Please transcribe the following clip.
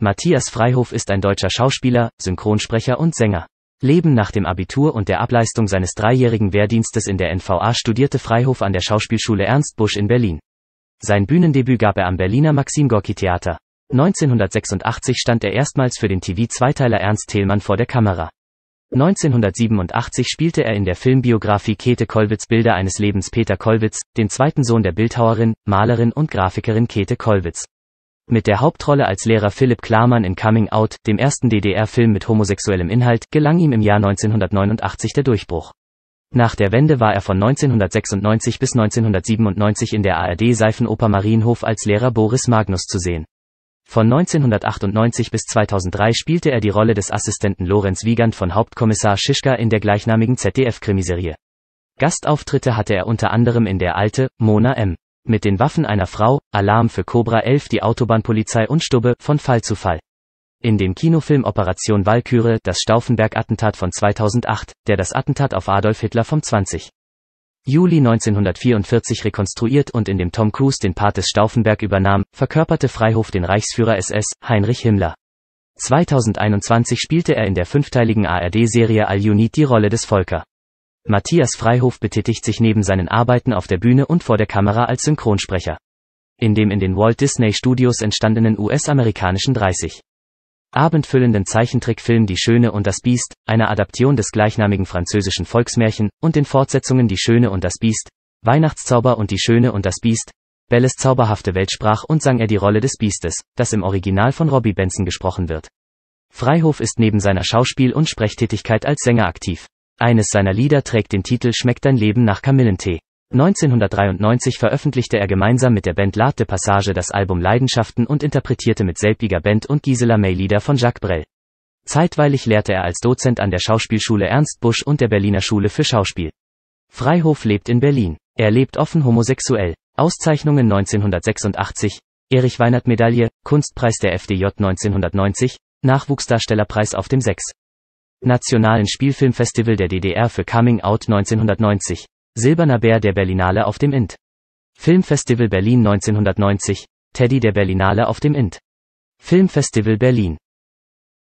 Matthias Freihof ist ein deutscher Schauspieler, Synchronsprecher und Sänger. Leben nach dem Abitur und der Ableistung seines dreijährigen Wehrdienstes in der NVA studierte Freihof an der Schauspielschule Ernst Busch in Berlin. Sein Bühnendebüt gab er am Berliner Maxim Gorki Theater. 1986 stand er erstmals für den TV-Zweiteiler Ernst Thälmann vor der Kamera. 1987 spielte er in der Filmbiografie Käthe Kollwitz Bilder eines Lebens Peter Kollwitz, den zweiten Sohn der Bildhauerin, Malerin und Grafikerin Käthe Kollwitz. Mit der Hauptrolle als Lehrer Philipp Klarmann in Coming Out, dem ersten DDR-Film mit homosexuellem Inhalt, gelang ihm im Jahr 1989 der Durchbruch. Nach der Wende war er von 1996 bis 1997 in der ARD-Seifenoper Marienhof als Lehrer Boris Magnus zu sehen. Von 1998 bis 2003 spielte er die Rolle des Assistenten Lorenz Wiegand von Hauptkommissar Schischka in der gleichnamigen ZDF-Krimiserie. Gastauftritte hatte er unter anderem in der Alte, Mona M. Mit den Waffen einer Frau, Alarm für Cobra 11 die Autobahnpolizei und Stubbe, von Fall zu Fall. In dem Kinofilm Operation Walküre, das Stauffenberg-Attentat von 2008, der das Attentat auf Adolf Hitler vom 20. Juli 1944 rekonstruiert und in dem Tom Cruise den Part des Stauffenberg übernahm, verkörperte Freihof den Reichsführer SS, Heinrich Himmler. 2021 spielte er in der fünfteiligen ARD-Serie All You Need die Rolle des Volker. Matthias Freihof betätigt sich neben seinen Arbeiten auf der Bühne und vor der Kamera als Synchronsprecher. In dem in den Walt Disney Studios entstandenen US-amerikanischen 30 abendfüllenden Zeichentrickfilm Die Schöne und das Biest, einer Adaption des gleichnamigen französischen Volksmärchen, und den Fortsetzungen Die Schöne und das Biest, Weihnachtszauber und Die Schöne und das Biest, Belles zauberhafte Welt sprach und sang er die Rolle des Biestes, das im Original von Robbie Benson gesprochen wird. Freihof ist neben seiner Schauspiel- und Sprechtätigkeit als Sänger aktiv. Eines seiner Lieder trägt den Titel Schmeckt dein Leben nach Kamillentee. 1993 veröffentlichte er gemeinsam mit der Band Late Passage das Album Leidenschaften und interpretierte mit selbiger Band und Gisela May Lieder von Jacques Brel. Zeitweilig lehrte er als Dozent an der Schauspielschule Ernst Busch und der Berliner Schule für Schauspiel. Freihof lebt in Berlin. Er lebt offen homosexuell. Auszeichnungen 1986, Erich Weinert Medaille, Kunstpreis der FDJ 1990, Nachwuchsdarstellerpreis auf dem 6. Nationalen Spielfilmfestival der DDR für Coming Out 1990. Silberner Bär der Berlinale auf dem Int. Filmfestival Berlin 1990. Teddy der Berlinale auf dem Int. Filmfestival Berlin